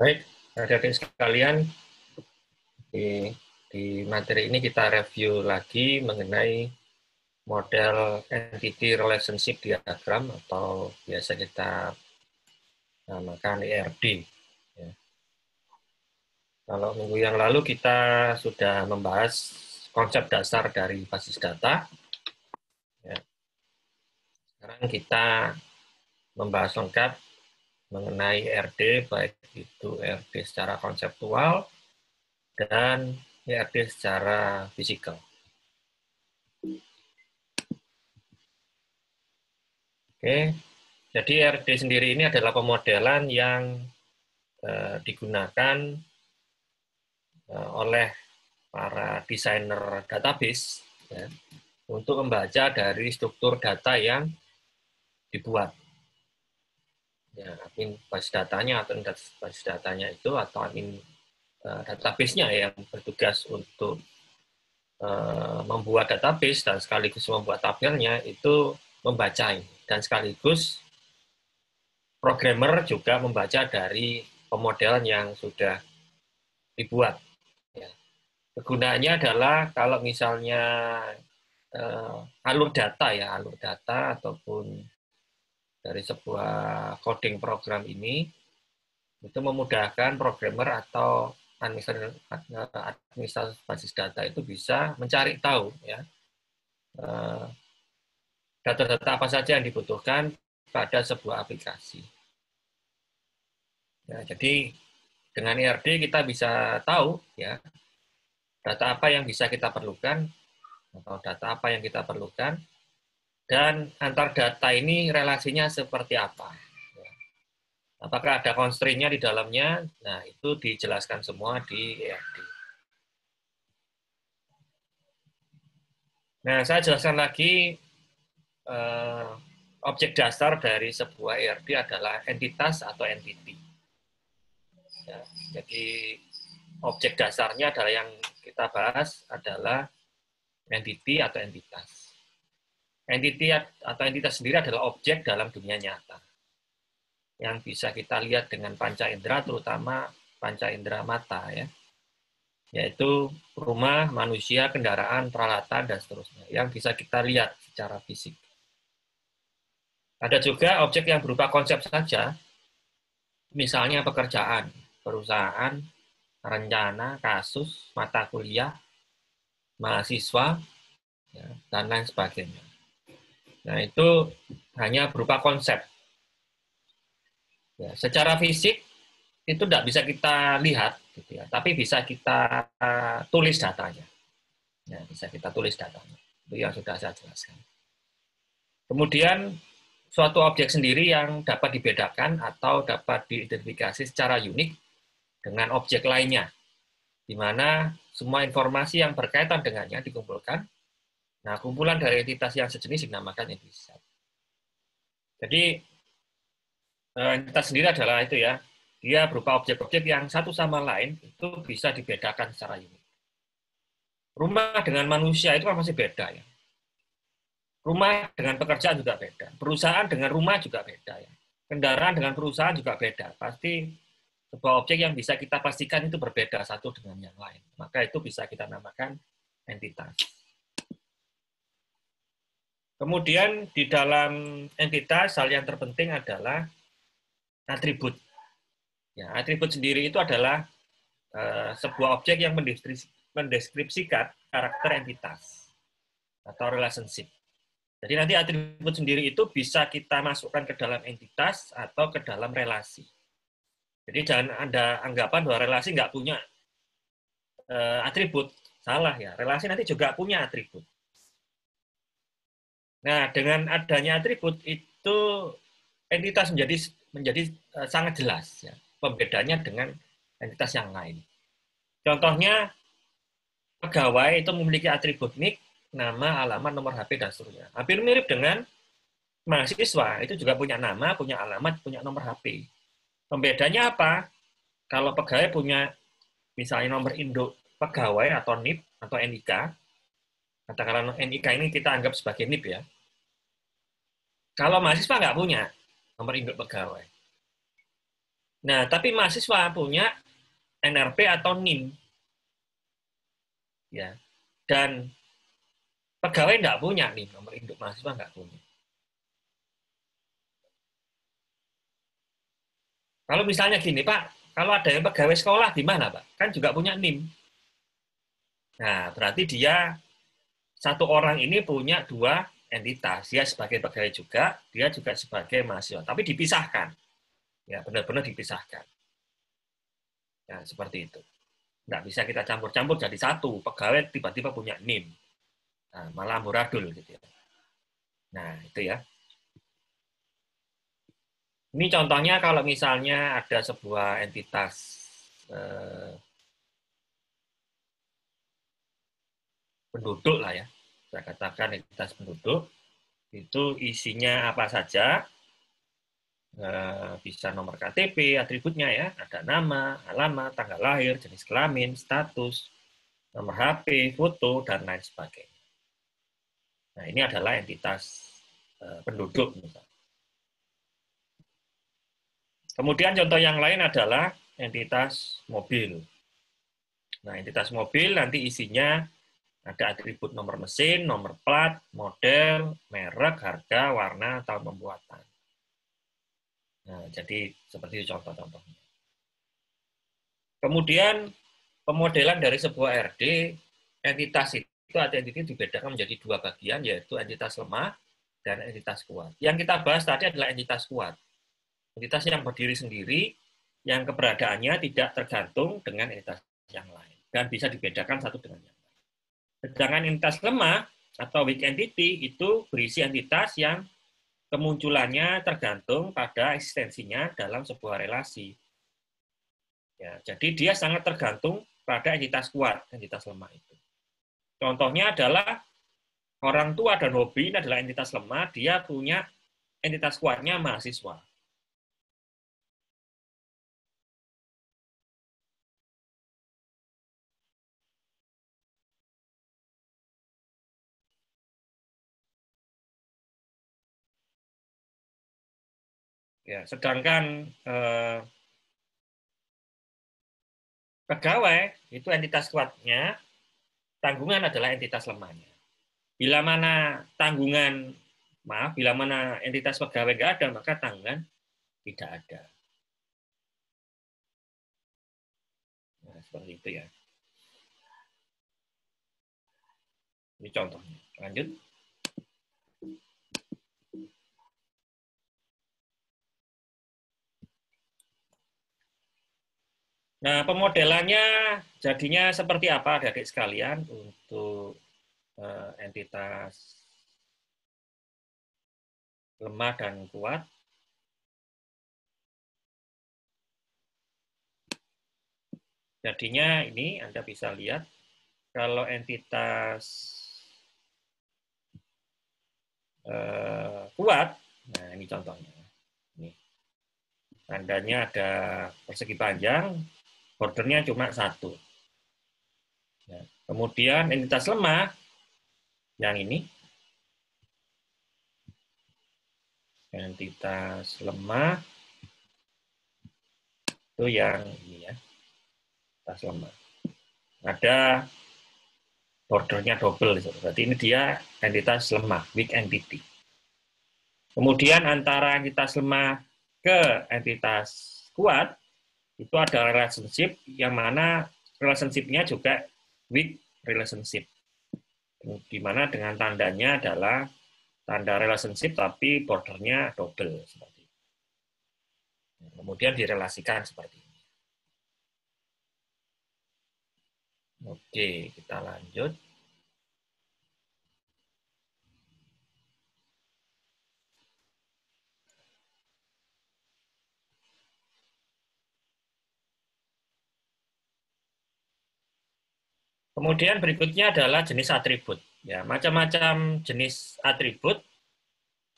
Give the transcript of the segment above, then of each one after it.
Baik, adik-adik sekalian, di, di materi ini kita review lagi mengenai model entity relationship diagram atau biasa kita namakan ERD. Ya. Kalau minggu yang lalu kita sudah membahas konsep dasar dari basis data. Ya. Sekarang kita membahas lengkap mengenai RD, baik itu RD secara konseptual dan RD secara fisikal. Oke, jadi RD sendiri ini adalah pemodelan yang eh, digunakan eh, oleh para desainer database ya, untuk membaca dari struktur data yang dibuat ya admin basis datanya atau basis datanya itu atau admin uh, database-nya yang bertugas untuk uh, membuat database dan sekaligus membuat tabelnya itu membaca dan sekaligus programmer juga membaca dari pemodelan yang sudah dibuat. Ya. Kegunaannya adalah kalau misalnya uh, alur data ya, alur data ataupun dari sebuah coding program ini itu memudahkan programmer atau administrator basis data itu bisa mencari tahu ya eh, data-data apa saja yang dibutuhkan pada sebuah aplikasi. Ya, jadi dengan ERD kita bisa tahu ya data apa yang bisa kita perlukan atau data apa yang kita perlukan dan antar data ini relasinya seperti apa. Apakah ada constraint-nya di dalamnya? Nah, itu dijelaskan semua di ERD. Nah, saya jelaskan lagi eh, objek dasar dari sebuah ERD adalah entitas atau entity. Ya, jadi objek dasarnya adalah yang kita bahas adalah entity atau entitas. Entity atau entitas sendiri adalah objek dalam dunia nyata yang bisa kita lihat dengan panca indera, terutama panca indera mata, ya, yaitu rumah, manusia, kendaraan, peralatan, dan seterusnya, yang bisa kita lihat secara fisik. Ada juga objek yang berupa konsep saja, misalnya pekerjaan, perusahaan, rencana, kasus, mata kuliah, mahasiswa, ya, dan lain sebagainya. Nah, itu hanya berupa konsep. Ya, secara fisik itu tidak bisa kita lihat, gitu ya, tapi bisa kita tulis datanya. Ya, bisa kita tulis datanya. Itu yang sudah saya jelaskan. Kemudian suatu objek sendiri yang dapat dibedakan atau dapat diidentifikasi secara unik dengan objek lainnya, di mana semua informasi yang berkaitan dengannya dikumpulkan Nah, kumpulan dari entitas yang sejenis dinamakan entitas. Jadi, eh, entitas sendiri adalah itu ya, dia berupa objek-objek yang satu sama lain itu bisa dibedakan secara unik. Rumah dengan manusia itu kan masih beda ya. Rumah dengan pekerjaan juga beda. Perusahaan dengan rumah juga beda ya. Kendaraan dengan perusahaan juga beda. Pasti sebuah objek yang bisa kita pastikan itu berbeda satu dengan yang lain. Maka itu bisa kita namakan entitas. Kemudian di dalam entitas hal yang terpenting adalah atribut. Ya, atribut sendiri itu adalah uh, sebuah objek yang mendeskripsikan karakter entitas atau relationship. Jadi nanti atribut sendiri itu bisa kita masukkan ke dalam entitas atau ke dalam relasi. Jadi jangan ada anggapan bahwa relasi nggak punya uh, atribut. Salah ya, relasi nanti juga punya atribut. Nah, dengan adanya atribut itu entitas menjadi menjadi uh, sangat jelas ya pembedanya dengan entitas yang lain. Contohnya pegawai itu memiliki atribut nik, nama, alamat, nomor HP dan seterusnya. Hampir mirip dengan mahasiswa itu juga punya nama, punya alamat, punya nomor HP. Pembedanya apa? Kalau pegawai punya misalnya nomor induk pegawai atau NIP atau NIK, katakanlah NIK ini kita anggap sebagai NIP ya. Kalau mahasiswa nggak punya nomor induk pegawai. Nah, tapi mahasiswa punya NRP atau NIM. Ya. Dan pegawai enggak punya nih nomor induk mahasiswa enggak punya. Kalau misalnya gini, Pak, kalau ada yang pegawai sekolah di mana, Pak? Kan juga punya NIM. Nah, berarti dia satu orang ini punya dua entitas. Dia sebagai pegawai juga, dia juga sebagai mahasiswa. Tapi dipisahkan. Ya, benar-benar dipisahkan. Ya, seperti itu. Nggak bisa kita campur-campur jadi satu. Pegawai tiba-tiba punya NIM. Nah, malah amburadul gitu ya. Nah, itu ya. Ini contohnya kalau misalnya ada sebuah entitas eh, penduduk lah ya, saya katakan identitas penduduk, itu isinya apa saja, eh, bisa nomor KTP, atributnya ya, ada nama, alamat, tanggal lahir, jenis kelamin, status, nomor HP, foto, dan lain sebagainya. Nah, ini adalah entitas eh, penduduk. Kemudian contoh yang lain adalah entitas mobil. Nah, entitas mobil nanti isinya ada atribut nomor mesin, nomor plat, model, merek, harga, warna, tahun pembuatan. Nah, jadi seperti contoh-contohnya. Kemudian pemodelan dari sebuah RD, entitas itu ada entitas dibedakan menjadi dua bagian, yaitu entitas lemah dan entitas kuat. Yang kita bahas tadi adalah entitas kuat. Entitas yang berdiri sendiri, yang keberadaannya tidak tergantung dengan entitas yang lain. Dan bisa dibedakan satu dengan yang lain. Sedangkan entitas lemah atau weak entity itu berisi entitas yang kemunculannya tergantung pada eksistensinya dalam sebuah relasi. Ya, jadi dia sangat tergantung pada entitas kuat, entitas lemah itu. Contohnya adalah orang tua dan hobi adalah entitas lemah, dia punya entitas kuatnya mahasiswa. Ya, sedangkan eh, pegawai itu entitas kuatnya, tanggungan adalah entitas lemahnya. Bila mana tanggungan, maaf, bila mana entitas pegawai nggak ada, maka tanggungan tidak ada. Nah, seperti itu ya. Ini contohnya. Lanjut. Nah, pemodelannya jadinya seperti apa adik sekalian untuk uh, entitas lemah dan kuat? Jadinya ini Anda bisa lihat kalau entitas uh, kuat, nah ini contohnya. Ini. Tandanya ada persegi panjang, bordernya cuma satu. Ya. Kemudian entitas lemah, yang ini, entitas lemah, itu yang ini ya, entitas lemah. Ada bordernya double, berarti ini dia entitas lemah, weak entity. Kemudian antara entitas lemah ke entitas kuat, itu ada relationship yang mana relationship-nya juga weak relationship. Di mana dengan tandanya adalah tanda relationship tapi bordernya double seperti itu. Kemudian direlasikan seperti ini. Oke, kita lanjut. Kemudian berikutnya adalah jenis atribut. Ya, macam-macam jenis atribut.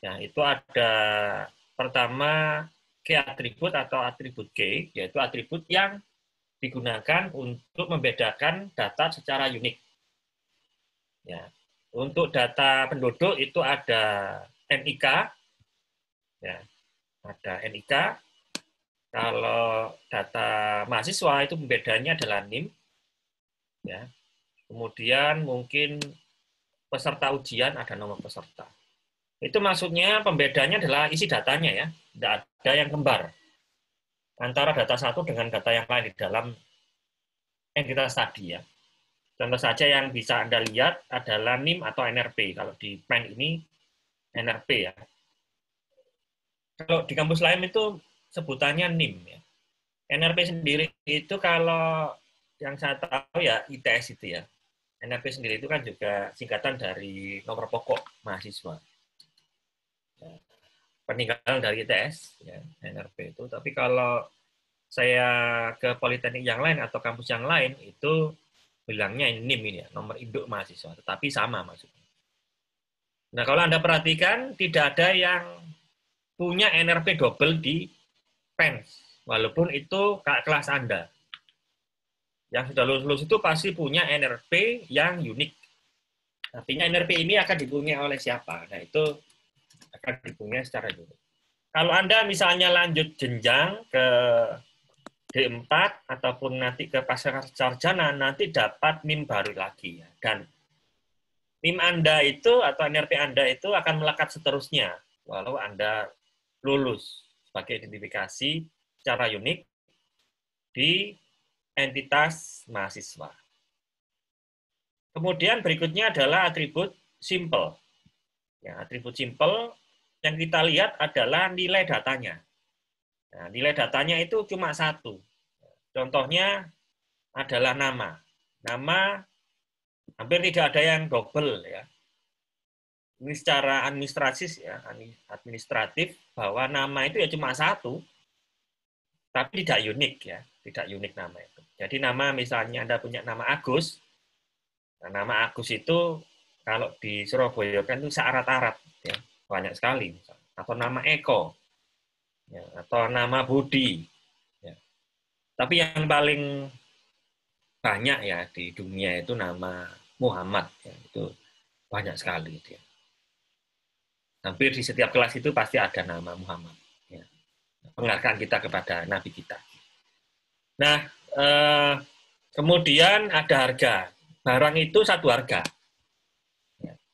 Ya, itu ada pertama key atribut atau atribut key, yaitu atribut yang digunakan untuk membedakan data secara unik. Ya, untuk data penduduk itu ada NIK, ya, ada NIK, Kalau data mahasiswa itu pembedanya adalah NIM, ya. Kemudian mungkin peserta ujian ada nomor peserta. Itu maksudnya pembedanya adalah isi datanya ya, tidak ada yang kembar antara data satu dengan data yang lain di dalam entitas tadi ya. Contoh saja yang bisa Anda lihat adalah NIM atau NRP. Kalau di PEN ini NRP ya. Kalau di kampus lain itu sebutannya NIM ya. NRP sendiri itu kalau yang saya tahu ya ITS itu ya. NRP sendiri itu kan juga singkatan dari nomor pokok mahasiswa. Ya, peninggalan dari ITS ya NRP itu. Tapi kalau saya ke politeknik yang lain atau kampus yang lain itu bilangnya NIM ini ya, nomor induk mahasiswa, tetapi sama maksudnya. Nah, kalau Anda perhatikan tidak ada yang punya NRP double di PENS, walaupun itu kelas Anda. Yang sudah lulus-lulus itu pasti punya NRP yang unik. Artinya NRP ini akan dipunyai oleh siapa? Nah, itu akan dipunyai secara unik. Kalau Anda misalnya lanjut jenjang ke D4 ataupun nanti ke pasca sarjana nanti dapat NIM baru lagi ya. Dan NIM Anda itu atau NRP Anda itu akan melekat seterusnya walau Anda lulus sebagai identifikasi secara unik di entitas mahasiswa. Kemudian berikutnya adalah atribut simple. Ya, atribut simple yang kita lihat adalah nilai datanya. Nah, nilai datanya itu cuma satu. Contohnya adalah nama. Nama hampir tidak ada yang double ya. Ini secara administratif ya, administratif bahwa nama itu ya cuma satu, tapi tidak unik ya, tidak unik nama itu. Jadi nama misalnya Anda punya nama Agus, nah, nama Agus itu kalau di Surabaya kan itu searat-arat ya, banyak sekali. Atau nama Eko, ya, atau nama Budi. Ya. Tapi yang paling banyak ya di dunia itu nama Muhammad. Ya, itu banyak sekali. Ya. Hampir di setiap kelas itu pasti ada nama Muhammad. Ya. Penghargaan kita kepada Nabi kita. Nah, eh, kemudian ada harga. Barang itu satu harga.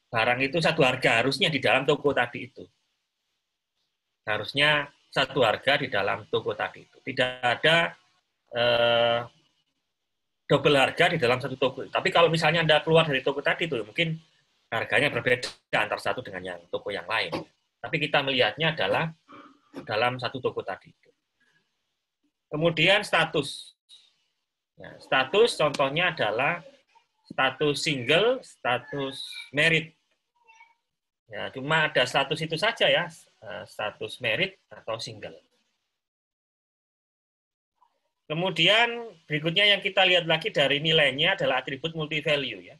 Barang itu satu harga, harusnya di dalam toko tadi itu. Harusnya satu harga di dalam toko tadi itu. Tidak ada eh, double harga di dalam satu toko. Tapi kalau misalnya Anda keluar dari toko tadi itu mungkin harganya berbeda antara satu dengan yang toko yang lain. Tapi kita melihatnya adalah dalam satu toko tadi itu. Kemudian status. Ya, status contohnya adalah status single, status merit. Ya, cuma ada status itu saja ya, Eh, status merit atau single. Kemudian berikutnya yang kita lihat lagi dari nilainya adalah atribut multi value ya.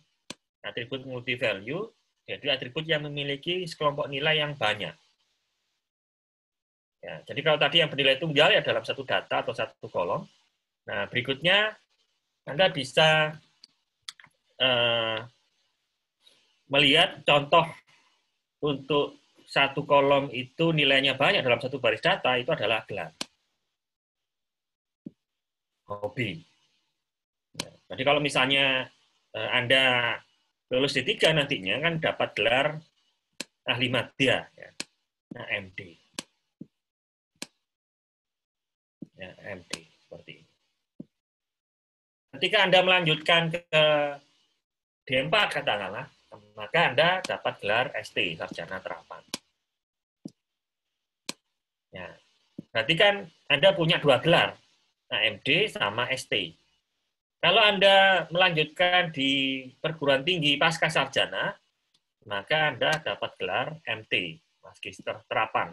Atribut multi value jadi atribut yang memiliki sekelompok nilai yang banyak. Ya, jadi kalau tadi yang bernilai tunggal ya dalam satu data atau satu kolom. Nah, berikutnya Anda bisa uh, melihat contoh untuk satu kolom itu nilainya banyak dalam satu baris data itu adalah gelar. Hobi. Ya, jadi kalau misalnya eh, Anda lulus di tiga nantinya kan dapat gelar ahli madya, ya. nah, MD. Ya, MD seperti ini. Ketika Anda melanjutkan ke D4 katakanlah, maka Anda dapat gelar ST, Sarjana Terapan. Ya. Berarti kan Anda punya dua gelar, AMD sama ST. Kalau Anda melanjutkan di perguruan tinggi pasca sarjana, maka Anda dapat gelar MT, Magister Terapan.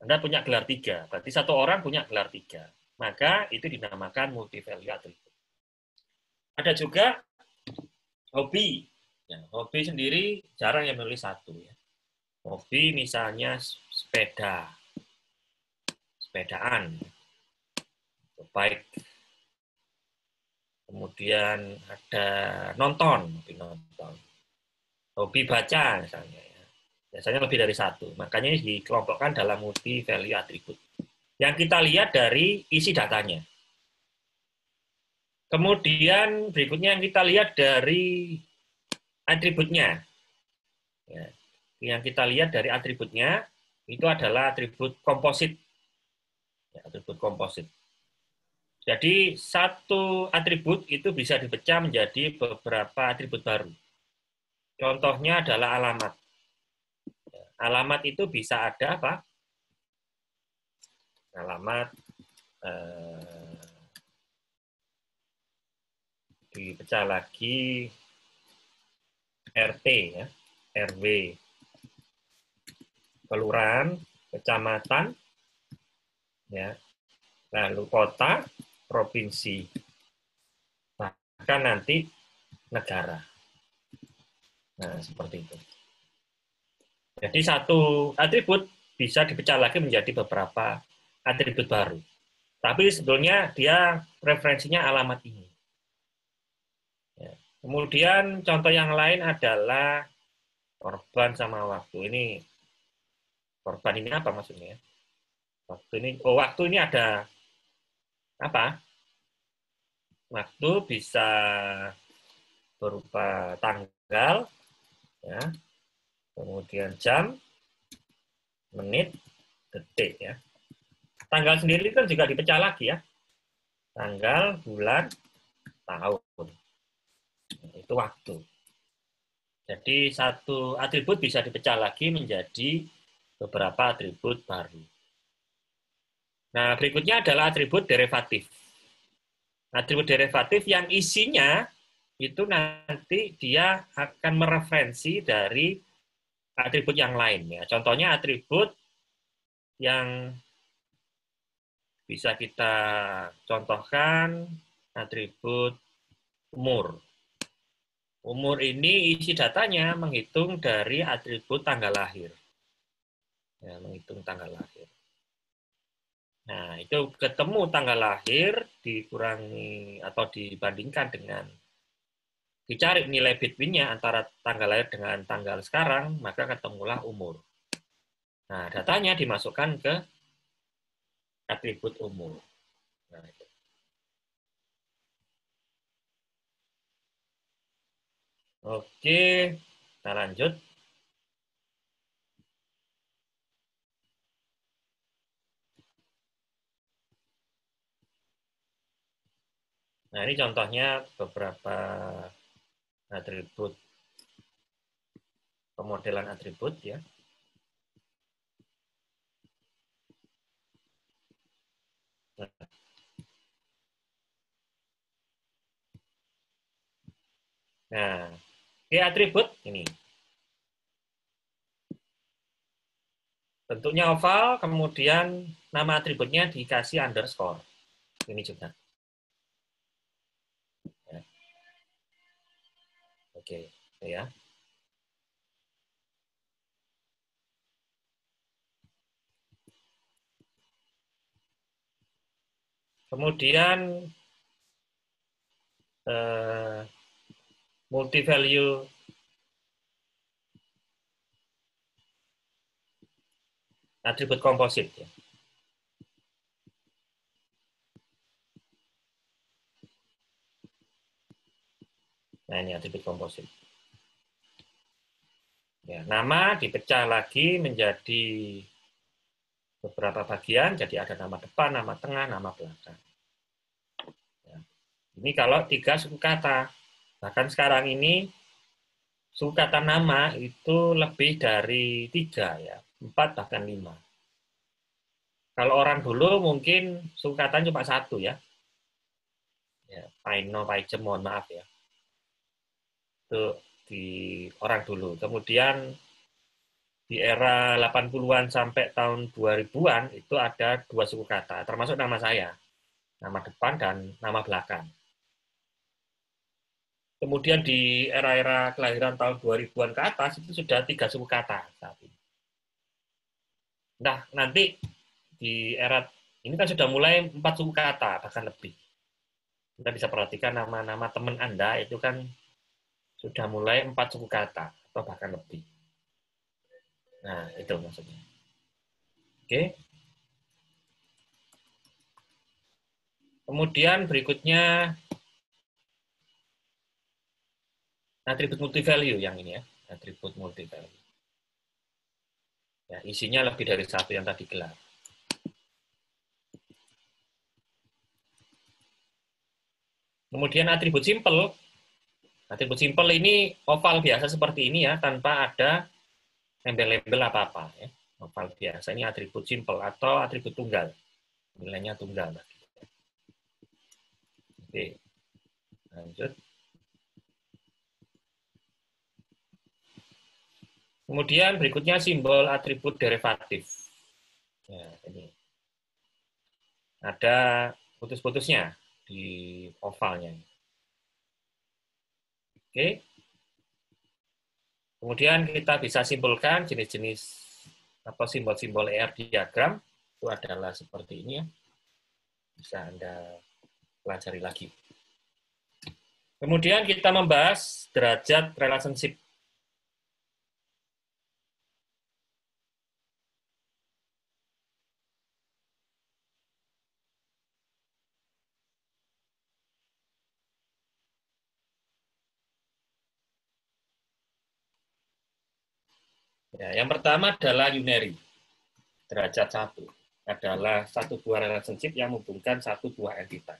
Anda punya gelar tiga, berarti satu orang punya gelar tiga. Maka itu dinamakan multi value attribute. Ada juga hobi. Ya, hobi sendiri jarang yang menulis satu. Ya. Hobi misalnya sepeda, sepedaan, baik. Kemudian ada nonton, hobi nonton, hobi baca misalnya. Ya. Biasanya lebih dari satu. Makanya dikelompokkan dalam multi value attribute. yang kita lihat dari isi datanya. Kemudian berikutnya yang kita lihat dari atributnya. Ya, yang kita lihat dari atributnya itu adalah atribut komposit. Ya, atribut komposit. Jadi satu atribut itu bisa dipecah menjadi beberapa atribut baru. Contohnya adalah alamat. Alamat itu bisa ada apa? Alamat eh, dipecah lagi RT ya, RW, kelurahan, kecamatan, ya, lalu kota, provinsi, bahkan nanti negara. Nah, seperti itu. Jadi satu atribut bisa dipecah lagi menjadi beberapa atribut baru. Tapi sebetulnya dia referensinya alamat ini. Kemudian contoh yang lain adalah korban sama waktu. Ini korban ini apa maksudnya? Waktu ini, oh waktu ini ada apa? Waktu bisa berupa tanggal, ya, kemudian jam, menit, detik, ya. Tanggal sendiri kan juga dipecah lagi ya. Tanggal, bulan, tahun itu waktu. Jadi satu atribut bisa dipecah lagi menjadi beberapa atribut baru. Nah, berikutnya adalah atribut derivatif. Atribut derivatif yang isinya itu nanti dia akan mereferensi dari atribut yang lain. Ya. Contohnya atribut yang bisa kita contohkan atribut umur. Umur ini isi datanya menghitung dari atribut tanggal lahir. Ya, menghitung tanggal lahir. Nah, itu ketemu tanggal lahir dikurangi atau dibandingkan dengan dicari nilai bitwinnya antara tanggal lahir dengan tanggal sekarang, maka ketemulah umur. Nah, datanya dimasukkan ke atribut umur. Nah, itu. Oke, kita lanjut. Nah, ini contohnya beberapa atribut pemodelan atribut ya. Nah, Oke, atribut ini. Bentuknya oval, kemudian nama atributnya dikasih underscore. Ini juga. Oke, ya. Kemudian eh, multi value atribut komposit ya. Nah, ini atribut komposit. Ya, nama dipecah lagi menjadi beberapa bagian, jadi ada nama depan, nama tengah, nama belakang. Ya. Ini kalau tiga suku kata. Bahkan sekarang ini suku kata nama itu lebih dari tiga ya, empat bahkan lima. Kalau orang dulu mungkin suku kata cuma satu ya. Ya, Paino, mohon maaf ya. Itu di orang dulu. Kemudian di era 80-an sampai tahun 2000-an itu ada dua suku kata, termasuk nama saya. Nama depan dan nama belakang. Kemudian di era-era kelahiran tahun 2000-an ke atas itu sudah tiga suku kata. Nah, nanti di era ini kan sudah mulai empat suku kata, bahkan lebih. Kita bisa perhatikan nama-nama teman Anda itu kan sudah mulai empat suku kata, atau bahkan lebih. Nah, itu maksudnya. Oke. Kemudian berikutnya atribut multi value yang ini ya, atribut multi value. Ya, isinya lebih dari satu yang tadi gelar. Kemudian atribut simple. Atribut simple ini oval biasa seperti ini ya, tanpa ada embel-embel apa-apa. Ya. Oval biasa ini atribut simple atau atribut tunggal. Nilainya tunggal. Oke, lanjut. Kemudian berikutnya simbol atribut derivatif. Ya, ini. Ada putus-putusnya di ovalnya. Oke. Kemudian kita bisa simpulkan jenis-jenis atau simbol-simbol ER diagram itu adalah seperti ini ya. Bisa Anda pelajari lagi. Kemudian kita membahas derajat relationship Ya, yang pertama adalah unary. Derajat satu adalah satu buah relationship yang menghubungkan satu buah entitas.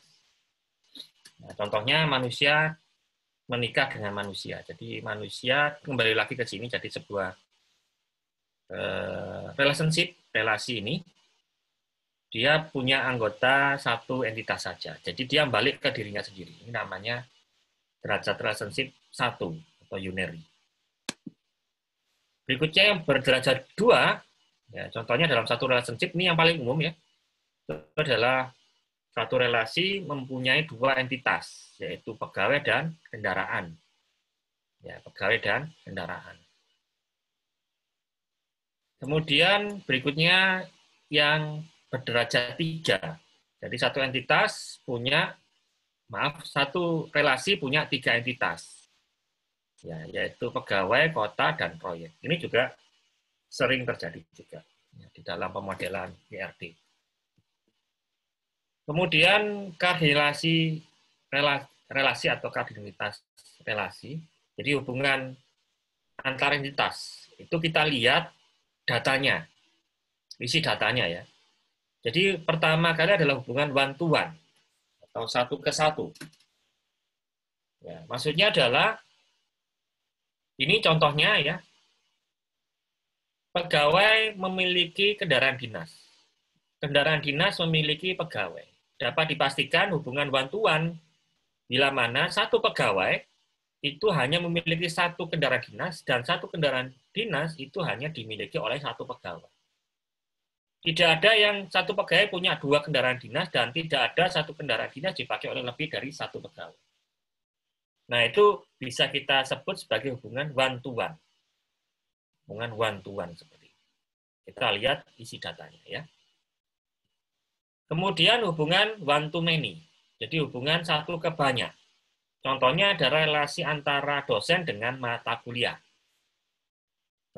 Nah, contohnya manusia menikah dengan manusia. Jadi manusia kembali lagi ke sini jadi sebuah eh, relationship, relasi ini dia punya anggota satu entitas saja. Jadi dia balik ke dirinya sendiri. Ini namanya derajat relationship satu atau unary. Berikutnya yang berderajat dua, ya, contohnya dalam satu relationship ini yang paling umum ya, itu adalah satu relasi mempunyai dua entitas, yaitu pegawai dan kendaraan. Ya, pegawai dan kendaraan. Kemudian berikutnya yang berderajat tiga. Jadi satu entitas punya, maaf, satu relasi punya tiga entitas ya, yaitu pegawai, kota, dan proyek. Ini juga sering terjadi juga ya, di dalam pemodelan IRD. Kemudian kardinalasi relasi atau kardinalitas relasi, jadi hubungan antar entitas. Itu kita lihat datanya, isi datanya ya. Jadi pertama kali adalah hubungan one to one atau satu ke satu. Ya, maksudnya adalah ini contohnya ya. Pegawai memiliki kendaraan dinas. Kendaraan dinas memiliki pegawai. Dapat dipastikan hubungan bantuan bila mana satu pegawai itu hanya memiliki satu kendaraan dinas dan satu kendaraan dinas itu hanya dimiliki oleh satu pegawai. Tidak ada yang satu pegawai punya dua kendaraan dinas dan tidak ada satu kendaraan dinas dipakai oleh lebih dari satu pegawai. Nah, itu bisa kita sebut sebagai hubungan one to one. Hubungan one to one seperti itu. Kita lihat isi datanya ya. Kemudian hubungan one to many. Jadi hubungan satu ke banyak. Contohnya ada relasi antara dosen dengan mata kuliah.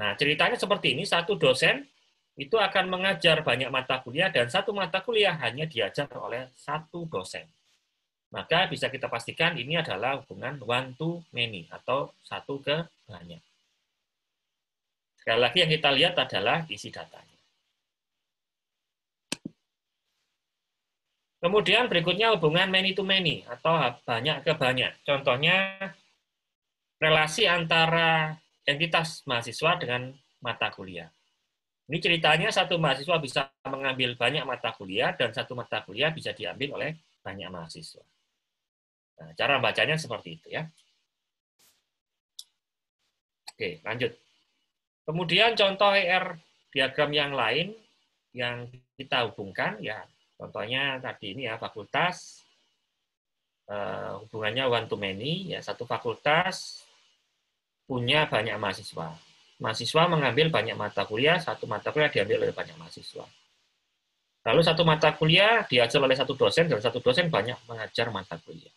Nah, ceritanya seperti ini, satu dosen itu akan mengajar banyak mata kuliah dan satu mata kuliah hanya diajar oleh satu dosen maka bisa kita pastikan ini adalah hubungan one to many atau satu ke banyak. Sekali lagi yang kita lihat adalah isi datanya. Kemudian berikutnya hubungan many to many atau banyak ke banyak. Contohnya relasi antara entitas mahasiswa dengan mata kuliah. Ini ceritanya satu mahasiswa bisa mengambil banyak mata kuliah dan satu mata kuliah bisa diambil oleh banyak mahasiswa. Nah, cara bacanya seperti itu ya. Oke, lanjut. Kemudian contoh ER diagram yang lain yang kita hubungkan ya contohnya tadi ini ya fakultas uh, hubungannya one to many ya satu fakultas punya banyak mahasiswa mahasiswa mengambil banyak mata kuliah satu mata kuliah diambil oleh banyak mahasiswa lalu satu mata kuliah diajar oleh satu dosen dan satu dosen banyak mengajar mata kuliah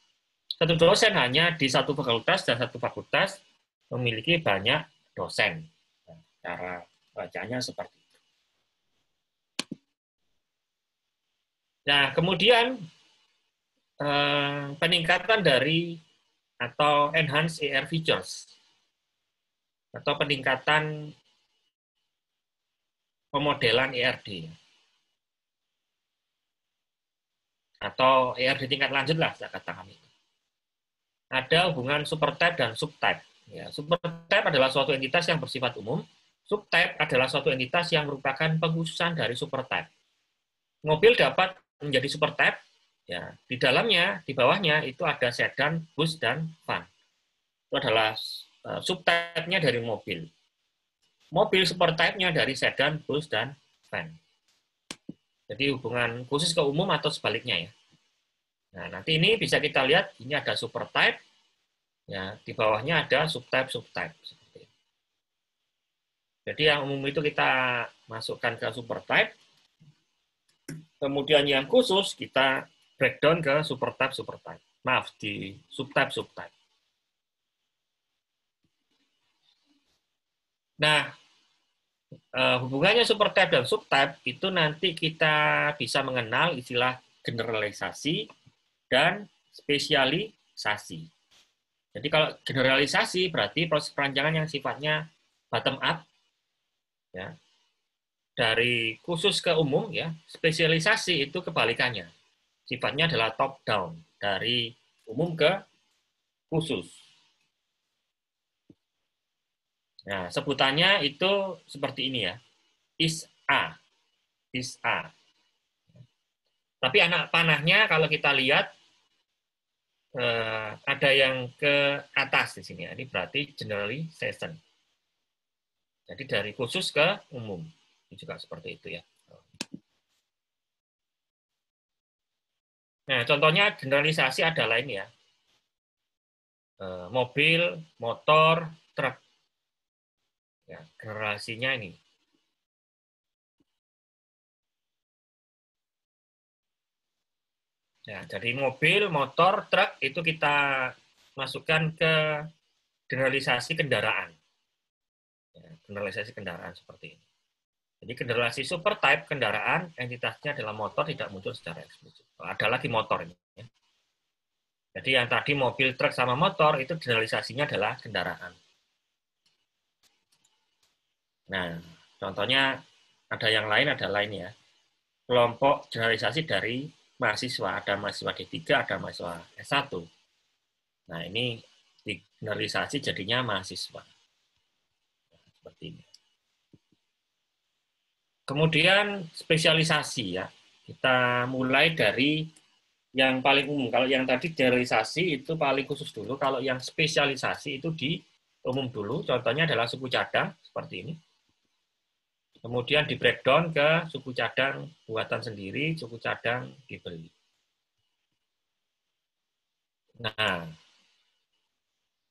satu dosen hanya di satu fakultas dan satu fakultas memiliki banyak dosen. Nah, cara bacanya seperti itu. Nah, kemudian eh, peningkatan dari atau enhance ER features atau peningkatan pemodelan ERD atau ERD tingkat lanjut lah saya katakan itu. Ada hubungan supertype dan subtype. Ya, supertype adalah suatu entitas yang bersifat umum, subtype adalah suatu entitas yang merupakan pengkhususan dari supertype. Mobil dapat menjadi supertype, ya di dalamnya, di bawahnya itu ada sedan, bus, dan van. Itu adalah uh, subtype-nya dari mobil. Mobil supertype-nya dari sedan, bus, dan van. Jadi hubungan khusus ke umum atau sebaliknya ya. Nah, nanti ini bisa kita lihat, ini ada supertype, ya di bawahnya ada subtype subtype seperti ini. Jadi yang umum itu kita masukkan ke supertype, kemudian yang khusus kita breakdown ke supertype supertype. Maaf di subtype subtype. Nah, eh, hubungannya supertype dan subtype itu nanti kita bisa mengenal istilah generalisasi dan spesialisasi. Jadi kalau generalisasi berarti proses perancangan yang sifatnya bottom up, ya, dari khusus ke umum, ya, spesialisasi itu kebalikannya. Sifatnya adalah top down, dari umum ke khusus. Nah, sebutannya itu seperti ini ya, is A, is A. Tapi anak panahnya kalau kita lihat uh, ada yang ke atas di sini. Ini berarti generalization. Jadi dari khusus ke umum. Ini juga seperti itu ya. Nah, contohnya generalisasi adalah ini ya. Uh, mobil, motor, truk. Ya, generasinya ini. Ya, jadi mobil, motor, truk itu kita masukkan ke generalisasi kendaraan. Ya, generalisasi kendaraan seperti ini. Jadi generalisasi super type kendaraan entitasnya adalah motor tidak muncul secara eksplisit. Ada lagi motor ini. Ya. Jadi yang tadi mobil, truk sama motor itu generalisasinya adalah kendaraan. Nah, contohnya ada yang lain adalah ini ya. Kelompok generalisasi dari mahasiswa, ada mahasiswa D3, ada mahasiswa S1. Nah, ini digeneralisasi jadinya mahasiswa. Seperti ini. Kemudian spesialisasi ya. Kita mulai dari yang paling umum. Kalau yang tadi generalisasi itu paling khusus dulu. Kalau yang spesialisasi itu di umum dulu. Contohnya adalah suku cadang seperti ini. Kemudian di breakdown ke suku cadang buatan sendiri, suku cadang dibeli. Nah,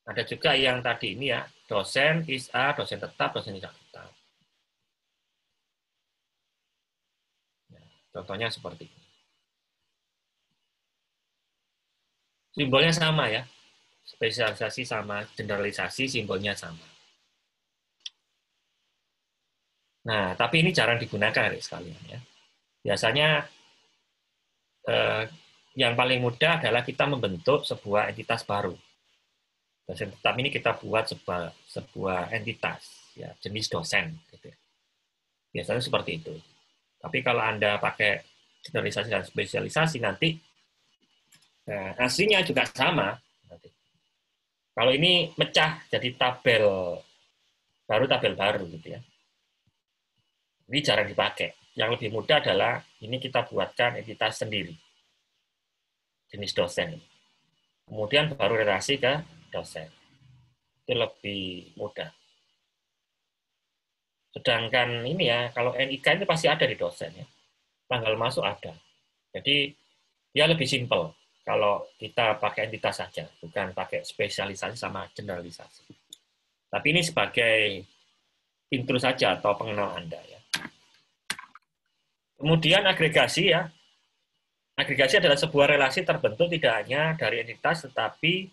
ada juga yang tadi ini ya, dosen ISA, dosen tetap, dosen tidak tetap. Nah, contohnya seperti ini. Simbolnya sama ya, spesialisasi sama generalisasi simbolnya sama. Nah, tapi ini jarang digunakan adik sekalian ya. Biasanya eh, yang paling mudah adalah kita membentuk sebuah entitas baru. Dosen tetap ini kita buat sebuah sebuah entitas ya jenis dosen gitu. Biasanya seperti itu. Tapi kalau Anda pakai generalisasi dan spesialisasi nanti eh, aslinya juga sama. Nanti. Kalau ini mecah jadi tabel baru tabel baru gitu ya. Ini jarang dipakai. Yang lebih mudah adalah ini kita buatkan entitas sendiri. Jenis dosen. Kemudian baru relasi ke dosen. Itu lebih mudah. Sedangkan ini ya, kalau NIK itu pasti ada di dosen ya. Tanggal masuk ada. Jadi dia lebih simpel kalau kita pakai entitas saja, bukan pakai spesialisasi sama generalisasi. Tapi ini sebagai intro saja atau pengenal Anda ya. Kemudian agregasi ya. Agregasi adalah sebuah relasi terbentuk tidak hanya dari entitas, tetapi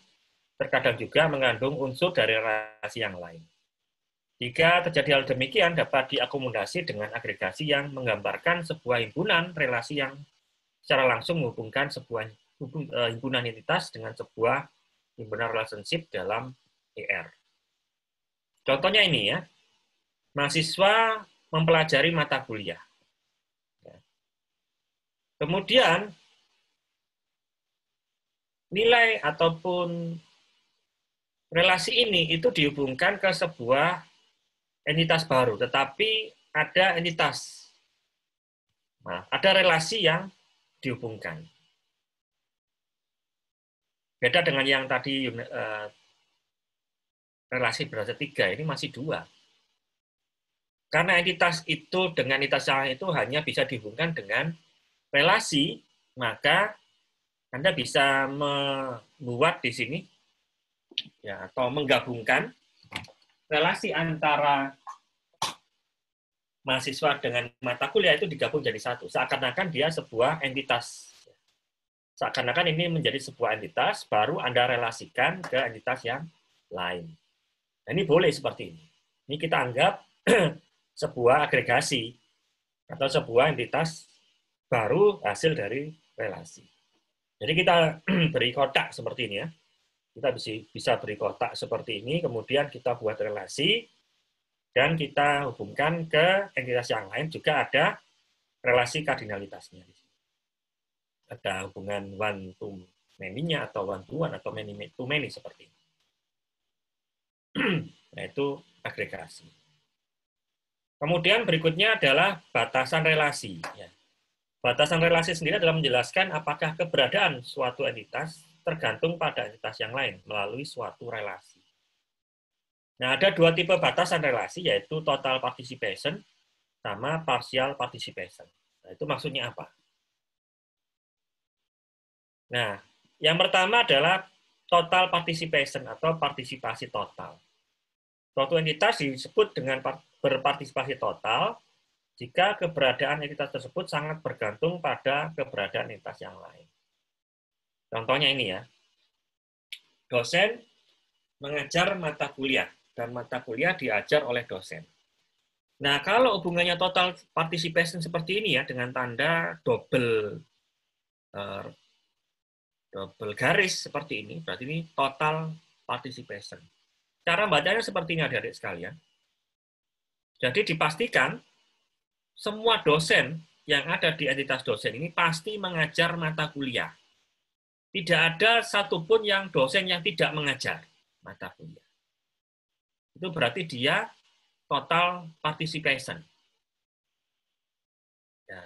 terkadang juga mengandung unsur dari relasi yang lain. Jika terjadi hal demikian, dapat diakomodasi dengan agregasi yang menggambarkan sebuah himpunan relasi yang secara langsung menghubungkan sebuah eh, himpunan entitas dengan sebuah himpunan relationship dalam ER. Contohnya ini ya, mahasiswa mempelajari mata kuliah. Kemudian nilai ataupun relasi ini itu dihubungkan ke sebuah entitas baru, tetapi ada entitas, nah, ada relasi yang dihubungkan. Beda dengan yang tadi uh, relasi berada tiga, ini masih dua. Karena entitas itu dengan entitas yang itu hanya bisa dihubungkan dengan relasi, maka Anda bisa membuat di sini ya atau menggabungkan relasi antara mahasiswa dengan mata kuliah itu digabung jadi satu. Seakan-akan dia sebuah entitas Seakan-akan ini menjadi sebuah entitas, baru Anda relasikan ke entitas yang lain. Nah, ini boleh seperti ini. Ini kita anggap sebuah agregasi atau sebuah entitas baru hasil dari relasi. Jadi kita beri kotak seperti ini ya. Kita bisa beri kotak seperti ini, kemudian kita buat relasi dan kita hubungkan ke entitas yang lain juga ada relasi kardinalitasnya ada hubungan one to many-nya atau one to one atau many to many seperti ini. nah, itu agregasi. Kemudian berikutnya adalah batasan relasi. Ya. Batasan relasi sendiri adalah menjelaskan apakah keberadaan suatu entitas tergantung pada entitas yang lain melalui suatu relasi. Nah, ada dua tipe batasan relasi, yaitu total participation sama partial participation. Nah, itu maksudnya apa? Nah, yang pertama adalah total participation atau partisipasi total. Suatu entitas disebut dengan berpartisipasi total jika keberadaan entitas tersebut sangat bergantung pada keberadaan entitas yang lain. Contohnya ini ya, dosen mengajar mata kuliah dan mata kuliah diajar oleh dosen. Nah, kalau hubungannya total participation seperti ini ya dengan tanda double eh, double garis seperti ini, berarti ini total participation. Cara bacanya seperti ini adik-adik sekalian. Jadi dipastikan semua dosen yang ada di entitas dosen ini pasti mengajar mata kuliah. Tidak ada satupun yang dosen yang tidak mengajar mata kuliah. Itu berarti dia total participation. Ya.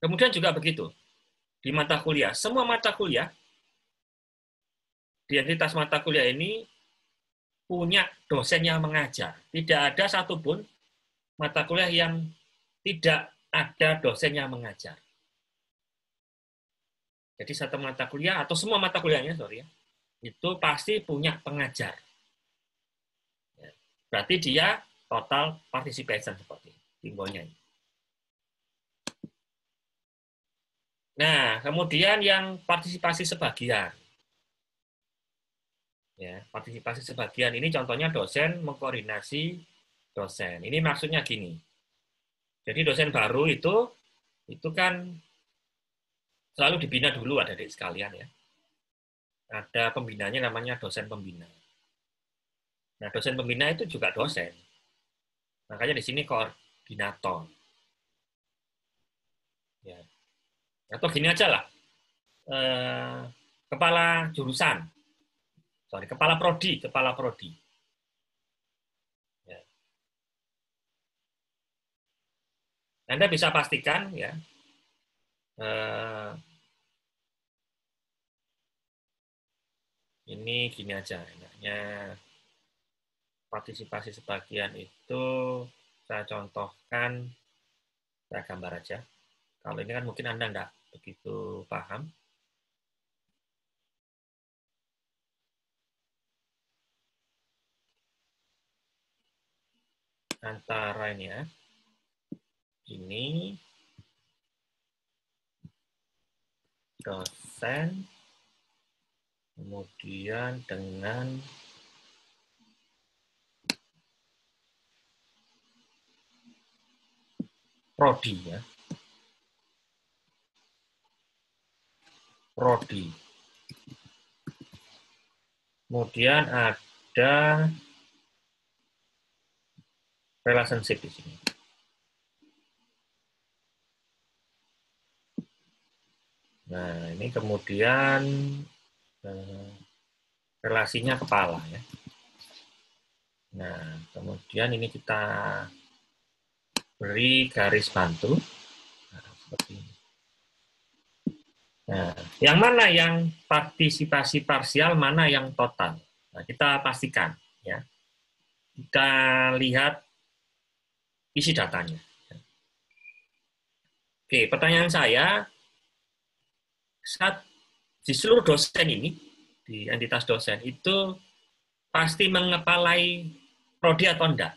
Kemudian juga begitu di mata kuliah. Semua mata kuliah di entitas mata kuliah ini punya dosen yang mengajar. Tidak ada satupun mata kuliah yang tidak ada dosen yang mengajar. Jadi satu mata kuliah atau semua mata kuliahnya, sorry ya, itu pasti punya pengajar. Ya, berarti dia total participation seperti simbolnya ini. Nah, kemudian yang partisipasi sebagian. Ya, partisipasi sebagian ini contohnya dosen mengkoordinasi dosen. Ini maksudnya gini. Jadi dosen baru itu itu kan selalu dibina dulu ada di sekalian ya. Ada pembinanya namanya dosen pembina. Nah, dosen pembina itu juga dosen. Makanya di sini koordinator. Ya, atau gini aja lah, eh, kepala jurusan, sorry, kepala prodi, kepala prodi. Ya. Anda bisa pastikan ya, eh, ini gini aja, enaknya partisipasi sebagian itu saya contohkan, saya gambar aja. Kalau ini kan mungkin Anda enggak begitu paham. Antara ini ya, ini dosen, kemudian dengan prodi ya. prodi. Kemudian ada relationship di sini. Nah, ini kemudian eh, relasinya kepala ya. Nah, kemudian ini kita beri garis bantu. Nah, seperti ini. Nah, yang mana yang partisipasi parsial, mana yang total? Nah, kita pastikan ya. Kita lihat isi datanya. Oke, pertanyaan saya, saat di seluruh dosen ini, di entitas dosen, itu pasti mengepalai prodi atau enggak?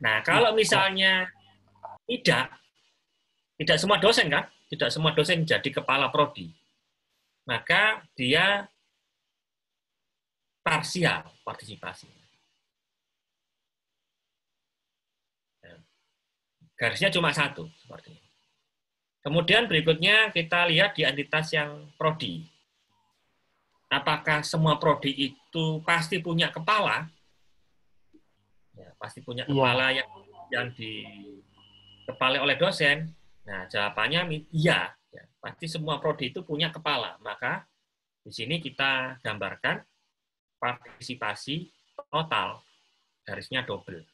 Nah, kalau misalnya tidak, tidak semua dosen kan, tidak semua dosen jadi kepala prodi, maka dia parsial partisipasi. Garisnya cuma satu, seperti ini. Kemudian berikutnya kita lihat di entitas yang prodi. Apakah semua prodi itu pasti punya kepala? Ya, pasti punya iya. kepala yang yang dikepalai oleh dosen. Nah, jawabannya iya. Ya, pasti semua prodi itu punya kepala. Maka di sini kita gambarkan partisipasi total garisnya double.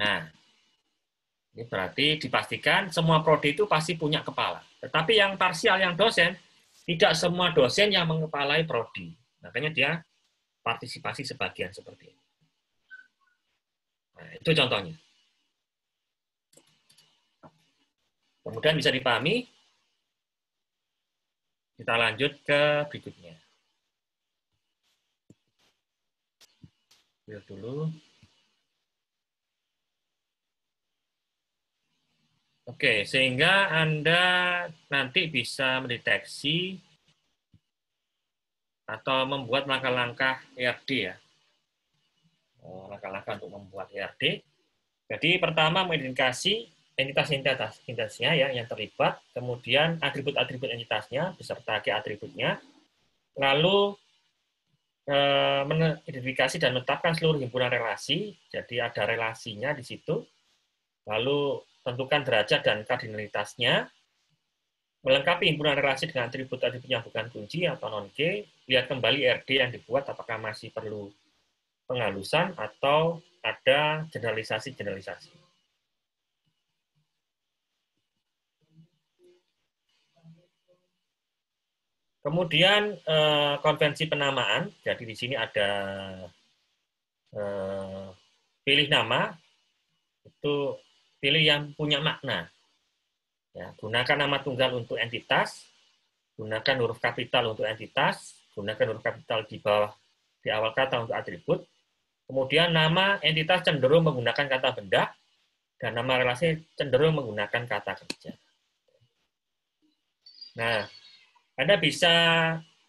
Nah, ini berarti dipastikan semua prodi itu pasti punya kepala. Tetapi yang parsial, yang dosen, tidak semua dosen yang mengepalai prodi. Makanya dia partisipasi sebagian seperti ini. Nah, itu contohnya. Kemudian bisa dipahami. Kita lanjut ke berikutnya. Lihat dulu. Oke, sehingga Anda nanti bisa mendeteksi atau membuat langkah-langkah ERD ya. Oh, langkah-langkah untuk membuat ERD. Jadi pertama mengidentifikasi entitas-entitasnya ya yang terlibat, kemudian atribut-atribut entitasnya beserta ke atributnya, lalu eh, mengidentifikasi dan menetapkan seluruh himpunan relasi, jadi ada relasinya di situ, lalu tentukan derajat dan kardinalitasnya, melengkapi himpunan relasi dengan atribut-atribut yang bukan kunci atau non-K, lihat kembali RD yang dibuat apakah masih perlu penghalusan atau ada generalisasi-generalisasi. Kemudian eh, konvensi penamaan, jadi di sini ada eh, pilih nama, itu pilih yang punya makna. Ya, gunakan nama tunggal untuk entitas, gunakan huruf kapital untuk entitas, gunakan huruf kapital di bawah di awal kata untuk atribut. Kemudian nama entitas cenderung menggunakan kata benda, dan nama relasi cenderung menggunakan kata kerja. Nah, Anda bisa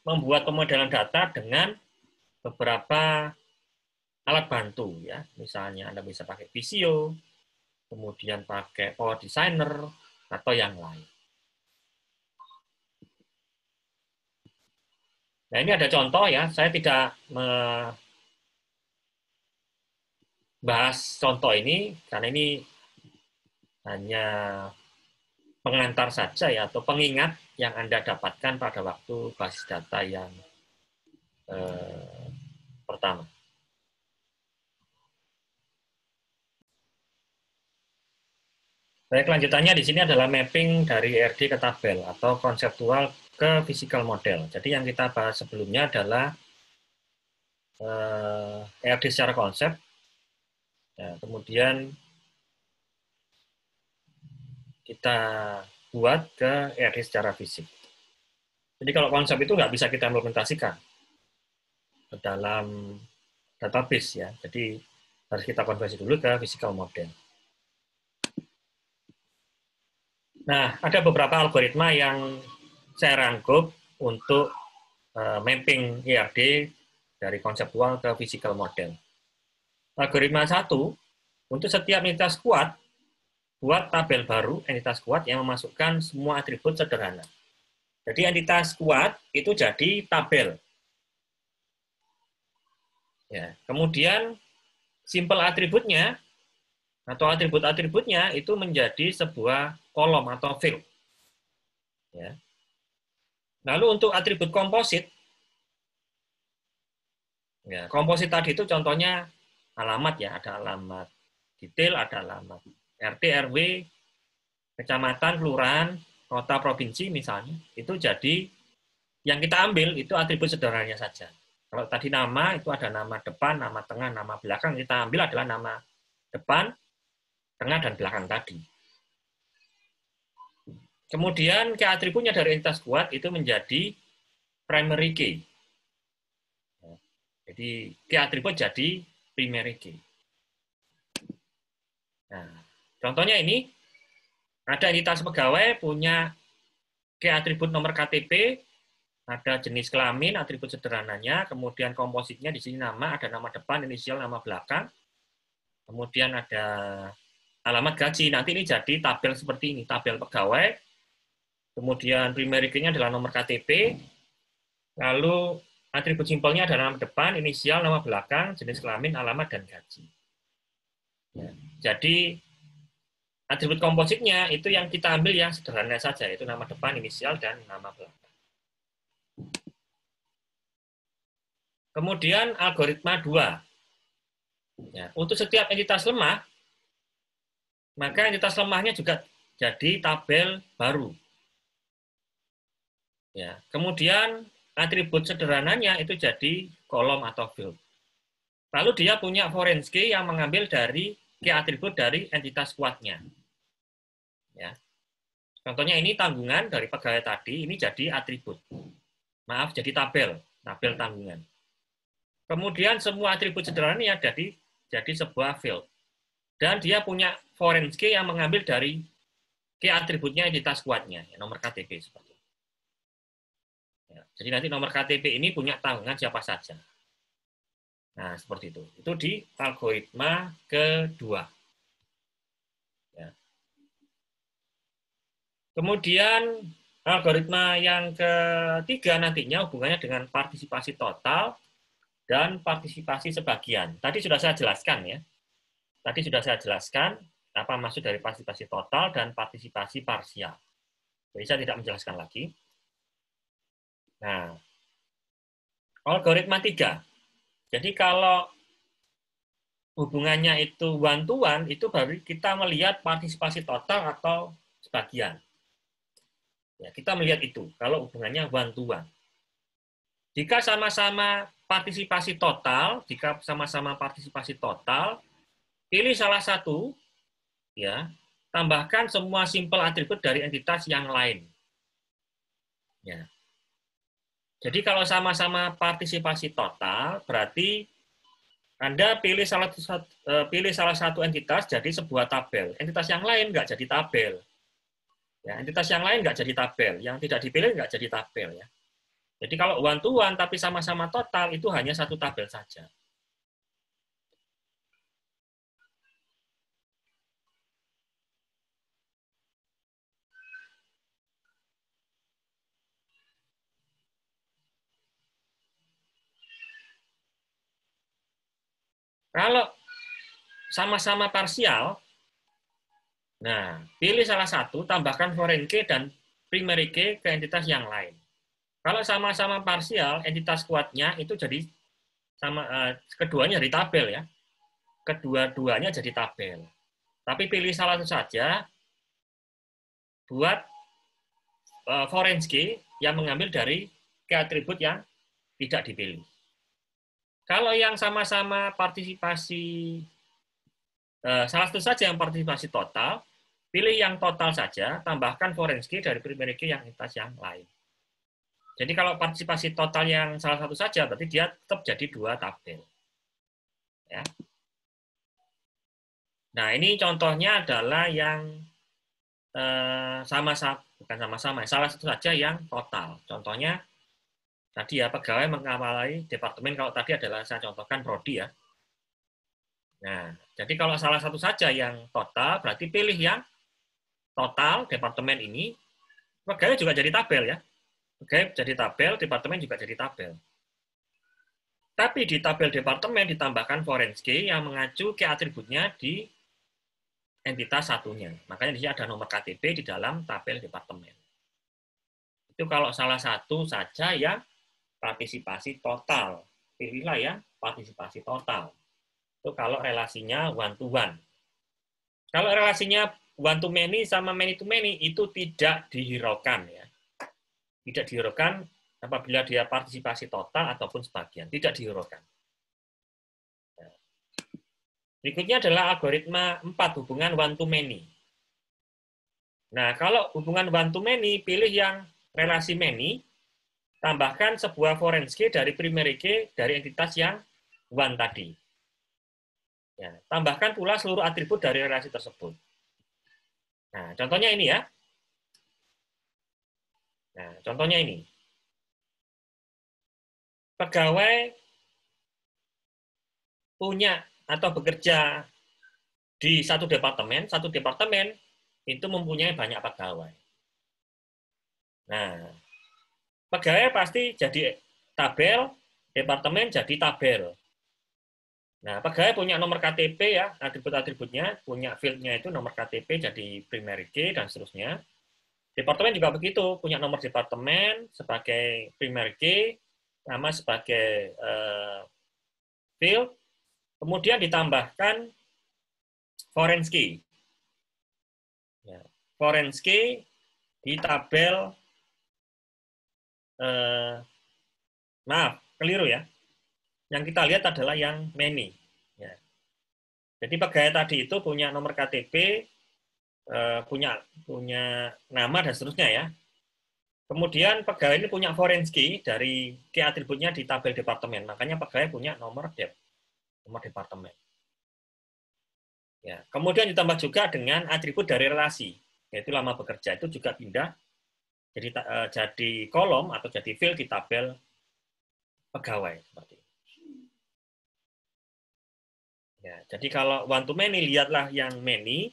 membuat pemodelan data dengan beberapa alat bantu ya. Misalnya Anda bisa pakai Visio, kemudian pakai Power Designer, atau yang lain. Nah, ini ada contoh ya. Saya tidak membahas contoh ini karena ini hanya pengantar saja ya atau pengingat yang Anda dapatkan pada waktu basis data yang eh, pertama. Baik, lanjutannya di sini adalah mapping dari RD ke tabel atau konseptual ke physical model. Jadi yang kita bahas sebelumnya adalah eh, RD secara konsep, ya, kemudian kita buat ke RD secara fisik. Jadi kalau konsep itu nggak bisa kita implementasikan ke dalam database ya. Jadi harus kita konversi dulu ke physical model. Nah, ada beberapa algoritma yang saya rangkup untuk uh, mapping IRD dari konseptual ke physical model. Algoritma satu, untuk setiap entitas kuat, buat tabel baru entitas kuat yang memasukkan semua atribut sederhana. Jadi entitas kuat itu jadi tabel. Ya, kemudian simple atributnya atau atribut-atributnya itu menjadi sebuah kolom atau field. Ya. Lalu untuk atribut komposit, ya, komposit tadi itu contohnya alamat ya, ada alamat detail, ada alamat RT, RW, kecamatan, kelurahan, kota, provinsi misalnya, itu jadi yang kita ambil itu atribut sederhananya saja. Kalau tadi nama itu ada nama depan, nama tengah, nama belakang, kita ambil adalah nama depan, tengah, dan belakang tadi. Kemudian key atributnya dari entitas kuat itu menjadi primary key. Jadi key atribut jadi primary key. Nah, contohnya ini ada entitas pegawai punya key atribut nomor KTP, ada jenis kelamin, atribut sederhananya, kemudian kompositnya di sini nama, ada nama depan, inisial, nama belakang, kemudian ada alamat gaji. Nanti ini jadi tabel seperti ini, tabel pegawai, Kemudian primary key-nya adalah nomor KTP. Lalu atribut simpelnya adalah nama depan, inisial, nama belakang, jenis kelamin, alamat, dan gaji. Ya. Jadi atribut kompositnya itu yang kita ambil yang sederhana saja, itu nama depan, inisial, dan nama belakang. Kemudian algoritma 2. Ya, untuk setiap entitas lemah, maka entitas lemahnya juga jadi tabel baru. Ya. Kemudian atribut sederhananya itu jadi kolom atau field. Lalu dia punya foreign key yang mengambil dari key atribut dari entitas kuatnya. Ya. Contohnya ini tanggungan dari pegawai tadi, ini jadi atribut. Maaf, jadi tabel, tabel tanggungan. Kemudian semua atribut sederhananya jadi jadi sebuah field. Dan dia punya foreign key yang mengambil dari key atributnya entitas kuatnya, ya, nomor KTP seperti Ya, jadi nanti nomor KTP ini punya tanggungan siapa saja. Nah, seperti itu. Itu di algoritma kedua. Ya. Kemudian algoritma yang ketiga nantinya hubungannya dengan partisipasi total dan partisipasi sebagian. Tadi sudah saya jelaskan ya. Tadi sudah saya jelaskan apa maksud dari partisipasi total dan partisipasi parsial. Jadi saya tidak menjelaskan lagi. Nah, algoritma tiga. Jadi kalau hubungannya itu one to one, itu baru kita melihat partisipasi total atau sebagian. Ya, kita melihat itu kalau hubungannya one to one. Jika sama-sama partisipasi total, jika sama-sama partisipasi total, pilih salah satu, ya, tambahkan semua simple atribut dari entitas yang lain. Ya. Jadi kalau sama-sama partisipasi total, berarti Anda pilih salah satu eh, pilih salah satu entitas jadi sebuah tabel. Entitas yang lain nggak jadi tabel. Ya, entitas yang lain nggak jadi tabel. Yang tidak dipilih nggak jadi tabel ya. Jadi kalau one to one tapi sama-sama total itu hanya satu tabel saja. Kalau sama-sama parsial, nah pilih salah satu, tambahkan foreign key dan primary key ke entitas yang lain. Kalau sama-sama parsial, entitas kuatnya itu jadi sama uh, keduanya di tabel ya. Kedua-duanya jadi tabel. Tapi pilih salah satu saja buat uh, foreign key yang mengambil dari ke atribut yang tidak dipilih. Kalau yang sama-sama partisipasi eh, salah satu saja yang partisipasi total, pilih yang total saja, tambahkan foreign key dari primary key yang entitas yang lain. Jadi kalau partisipasi total yang salah satu saja, berarti dia tetap jadi dua tabel. Ya. Nah, ini contohnya adalah yang eh, sama-sama, bukan sama-sama, salah satu saja yang total. Contohnya Tadi ya pegawai mengawali departemen kalau tadi adalah saya contohkan prodi ya. Nah, jadi kalau salah satu saja yang total, berarti pilih yang total departemen ini, pegawai juga jadi tabel ya. Pegawai jadi tabel, departemen juga jadi tabel. Tapi di tabel departemen ditambahkan foreign key yang mengacu ke atributnya di entitas satunya. Makanya di sini ada nomor KTP di dalam tabel departemen. Itu kalau salah satu saja yang partisipasi total. Pilihlah ya partisipasi total. Itu kalau relasinya one to one. Kalau relasinya one to many sama many to many itu tidak dihiraukan ya. Tidak dihiraukan apabila dia partisipasi total ataupun sebagian, tidak dihiraukan. Nah, berikutnya adalah algoritma 4 hubungan one to many. Nah, kalau hubungan one to many, pilih yang relasi many, tambahkan sebuah foreign dari primary key dari entitas yang one tadi. Ya, tambahkan pula seluruh atribut dari relasi tersebut. Nah, contohnya ini ya. Nah, contohnya ini. Pegawai punya atau bekerja di satu departemen, satu departemen itu mempunyai banyak pegawai. Nah, pegawai pasti jadi tabel, departemen jadi tabel. Nah, pegawai punya nomor KTP ya, atribut-atributnya, punya fieldnya itu nomor KTP jadi primary key dan seterusnya. Departemen juga begitu, punya nomor departemen sebagai primary key, sama sebagai uh, field, kemudian ditambahkan foreign key. Ya, foreign key di tabel, uh, maaf, keliru ya, yang kita lihat adalah yang many. Ya. Jadi pegawai tadi itu punya nomor KTP, eh, punya punya nama dan seterusnya ya. Kemudian pegawai ini punya foreign dari key atributnya di tabel departemen. Makanya pegawai punya nomor dep, nomor departemen. Ya. Kemudian ditambah juga dengan atribut dari relasi, yaitu lama bekerja itu juga pindah jadi uh, jadi kolom atau jadi field di tabel pegawai seperti Ya, jadi kalau one to many, lihatlah yang many,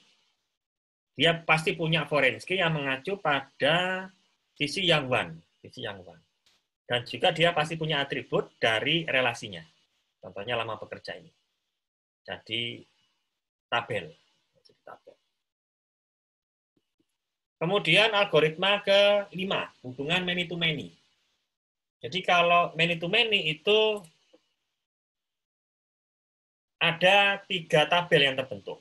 dia pasti punya foreign key yang mengacu pada sisi yang one, sisi yang one. Dan juga dia pasti punya atribut dari relasinya. Contohnya lama bekerja ini. Jadi tabel. Kemudian algoritma kelima, hubungan many to many. Jadi kalau many to many itu ada tiga tabel yang terbentuk,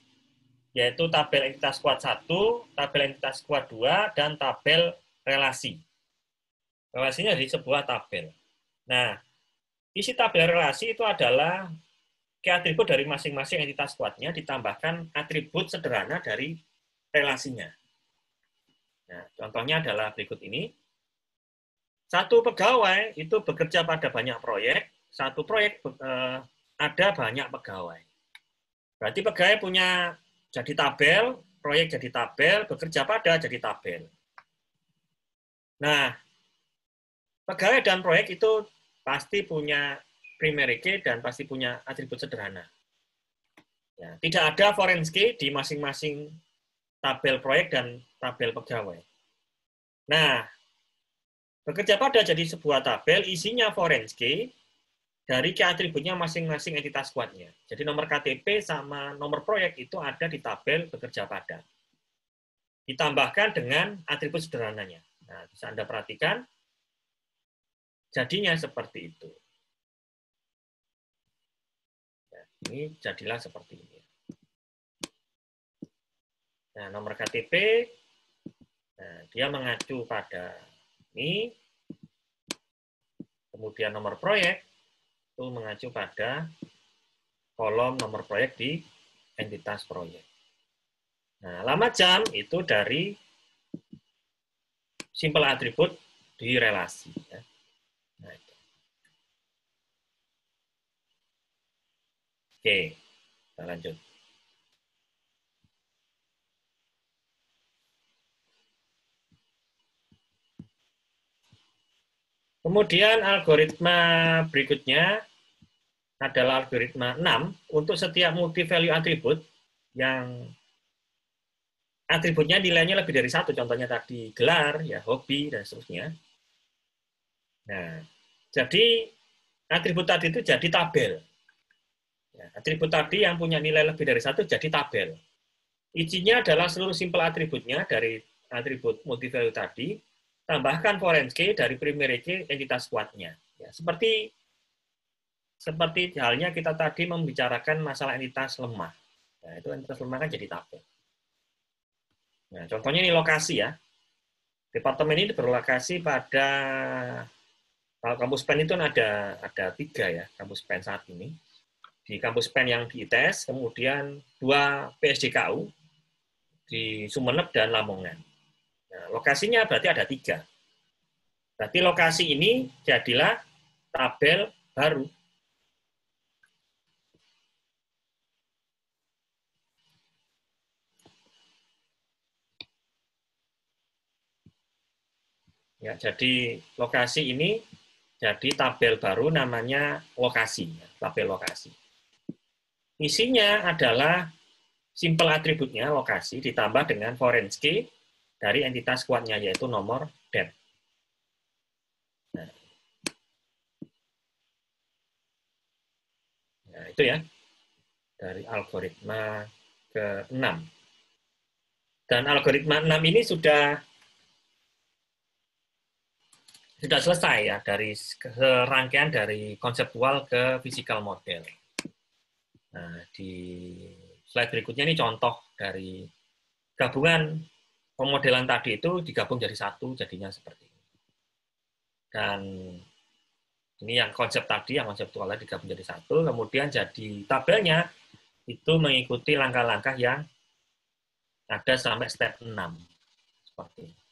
yaitu tabel entitas kuat 1, tabel entitas kuat 2, dan tabel relasi. Relasinya di sebuah tabel. Nah, isi tabel relasi itu adalah ke atribut dari masing-masing entitas kuatnya ditambahkan atribut sederhana dari relasinya. Nah, contohnya adalah berikut ini. Satu pegawai itu bekerja pada banyak proyek, satu proyek eh, ada banyak pegawai. Berarti pegawai punya jadi tabel, proyek jadi tabel, bekerja pada jadi tabel. Nah, pegawai dan proyek itu pasti punya primary key dan pasti punya atribut sederhana. Ya, tidak ada foreign di masing-masing tabel proyek dan tabel pegawai. Nah, bekerja pada jadi sebuah tabel, isinya foreign key, dari atributnya masing-masing entitas kuatnya. Jadi nomor KTP sama nomor proyek itu ada di tabel bekerja pada. Ditambahkan dengan atribut sederhananya. Nah, bisa Anda perhatikan, jadinya seperti itu. Ya, ini jadilah seperti ini. Nah, nomor KTP, nah, dia mengacu pada ini, kemudian nomor proyek, itu mengacu pada kolom nomor proyek di entitas proyek. Nah, lama jam itu dari simple atribut di relasi. Ya. Nah, itu. Oke, kita lanjut. Kemudian algoritma berikutnya, adalah algoritma 6 untuk setiap multi value atribut yang atributnya nilainya lebih dari satu, contohnya tadi gelar, ya hobi dan seterusnya. Nah, jadi atribut tadi itu jadi tabel. Ya, atribut tadi yang punya nilai lebih dari satu jadi tabel. Izinnya adalah seluruh simpel atributnya dari atribut multi value tadi, tambahkan foreign key dari primary key entitas kuatnya. Ya, seperti seperti halnya kita tadi membicarakan masalah entitas lemah. Nah, itu entitas lemah kan jadi tabel. Nah, contohnya ini lokasi ya. Departemen ini berlokasi pada kalau kampus PEN itu ada ada tiga ya kampus PEN saat ini. Di kampus PEN yang di ITS, kemudian dua PSDKU di Sumeneb dan Lamongan. Nah, lokasinya berarti ada tiga. Berarti lokasi ini jadilah tabel baru. Ya, jadi lokasi ini jadi tabel baru namanya lokasi, ya, tabel lokasi. Isinya adalah simple atributnya lokasi ditambah dengan foreign key dari entitas kuatnya yaitu nomor. Nah. nah, itu ya dari algoritma ke-6. Dan algoritma 6 ini sudah sudah selesai ya dari rangkaian dari konseptual ke physical model. Nah, di slide berikutnya ini contoh dari gabungan pemodelan tadi itu digabung jadi satu, jadinya seperti ini. Dan ini yang konsep tadi, yang konseptualnya digabung jadi satu, kemudian jadi tabelnya itu mengikuti langkah-langkah yang ada sampai step 6. Seperti ini.